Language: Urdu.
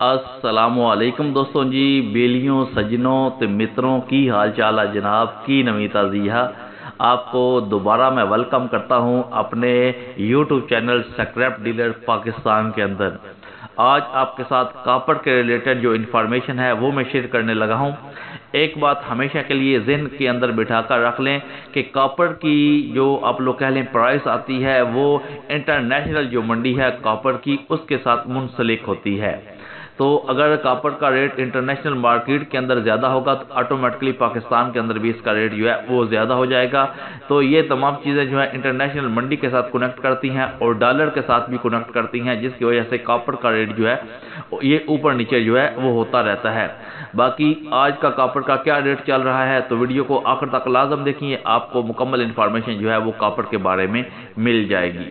السلام علیکم دوستوں جی بیلیوں، سجنوں تے متروں کی حال چال ہے جناب؟ کی نمی تازیہ آپ کو دوبارہ میں ویلکم کرتا ہوں اپنے YouTube channel scrap dealer Pakistan کے اندر۔ آج آپ کے ساتھ کاپڑ کے ریلیٹڈ جو انفارمیشن ہے وہ میں شیئر کرنے لگا ہوں۔ ایک بات ہمیشہ کے لیے ذہن کے اندر بٹھا کر رکھ لیں کہ کاپڑ کی جو آپ لوگ کہہ لیں پرائس آتی ہے وہ انٹرنیشنل جو منڈی ہے کاپڑ کی، اس کے ساتھ منسلک ہوتی ہے۔ تو اگر کاپڑ کا ریٹ انٹرنیشنل مارکیٹ کے اندر زیادہ ہوگا تو آٹومیٹکلی پاکستان کے اندر بھی اس کا ریٹ جو ہے وہ زیادہ ہو جائے گا۔ تو یہ تمام چیزیں جو ہے انٹرنیشنل منڈی کے ساتھ کنیکٹ کرتی ہیں اور ڈالر کے ساتھ بھی کنیکٹ کرتی ہیں، جس کی وجہ سے کاپڑ کا ریٹ جو ہے یہ اوپر نیچے جو ہے وہ ہوتا رہتا ہے۔ باقی آج کا کاپڑ کا کیا ریٹ چل رہا ہے تو ویڈیو کو آخر تک لازم دیکھیں آپ کو مکمل انفارمیشن جو ہے وہ کاپڑ کے بارے میں مل جائے گی۔